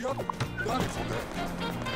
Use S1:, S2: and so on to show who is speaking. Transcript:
S1: やっ何それ